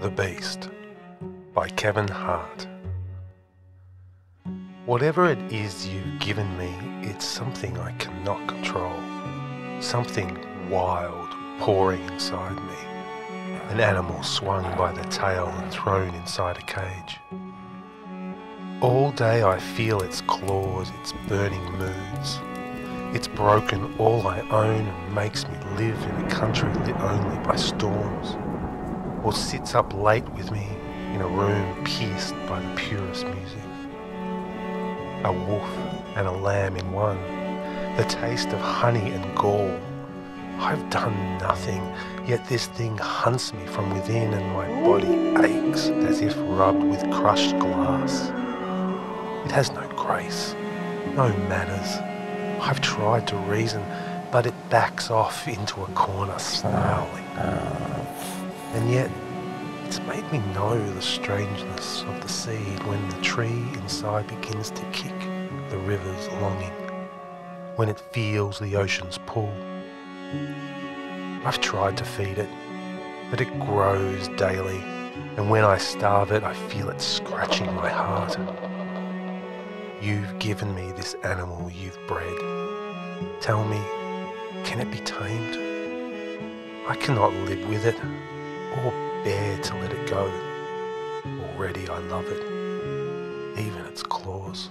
The Beast by Kevin Hart. Whatever it is you've given me, it's something I cannot control. Something wild pouring inside me. An animal swung by the tail and thrown inside a cage. All day I feel its claws, its burning moods. It's broken all I own and makes me live in a country lit only by storms. Or sits up late with me in a room pierced by the purest music. A wolf and a lamb in one, the taste of honey and gall. I've done nothing, yet this thing hunts me from within and my body aches as if rubbed with crushed glass. It has no grace, no manners. I've tried to reason, but it backs off into a corner snarling. And yet, it's made me know the strangeness of the seed when the tree inside begins to kick the river's longing, when it feels the ocean's pull. I've tried to feed it, but it grows daily, and when I starve it, I feel it scratching my heart. You've given me this animal you've bred. Tell me, can it be tamed? I cannot live with it, or bear to let it go. Already I love it, even its claws.